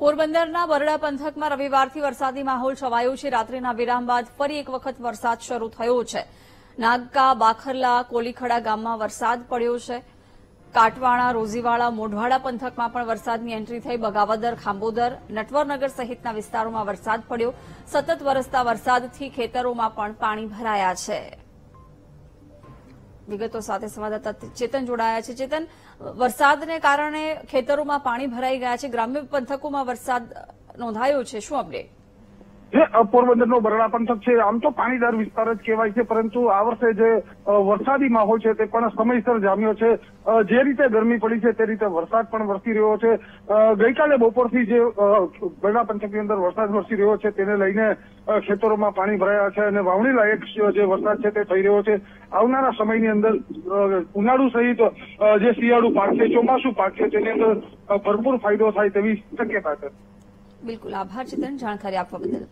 પોરબંદરના બરડા પંથકમાં રવિવારથી વરસાદી માહોલ છવાયો છે. રાત્રિના વિરામ બાદ ફરી એક વખત વરસાદ શરૂ થયો છે. નાગકા, બાખરલા, કોલીખડા ગામમાં વરસાદ પડ્યો છે. કાટવાણા રોજીવાળા મોઢવાડા પંથકમાં પણ વરસાદની એન્ટ્રી થઈ. બગાવદર ખાંબોદર નટવરનગર સહિતના વિસ્તારોમાં વરસાદ પડ્યો. સતત વરસતા વરસાદથી ખેતરોમાં પણ પાણી ભરાયા છે. વિગતો સાથે સંવાદદાતા ચેતન જોડાયા છે. ચેતન, વરસાદને કારણે ખેતરોમાં પાણી ભરાઈ ગયા છે. ગ્રામ્ય પંથકોમાં વરસાદ નોંધાયો છે. શું અપડેટ જે પોરબંદરનો બરડા પંથક છે. આમ તો પાણીદાર વિસ્તાર જ કહેવાય છે, પરંતુ આ વર્ષે જે વરસાદી માહોલ છે તે પણ સમયસર જામ્યો છે. જે રીતે ગરમી પડી છે તે રીતે વરસાદ પણ વરસી રહ્યો છે. ગઈકાલે બપોરથી જે બરડા પંથકની અંદર વરસાદ વરસી રહ્યો છે તેને લઈને ખેતરોમાં પાણી ભરાયા છે અને વાવણી લાયક જે વરસાદ છે તે થઈ રહ્યો છે. આવનારા સમયની અંદર ઉનાળુ સહિત જે શિયાળુ પાક છે, ચોમાસું પાક છે તેની અંદર ભરપૂર ફાયદો થાય તેવી શક્યતા છે. બિલકુલ. આભાર ચેતન જાણકારી આપવા બદલ.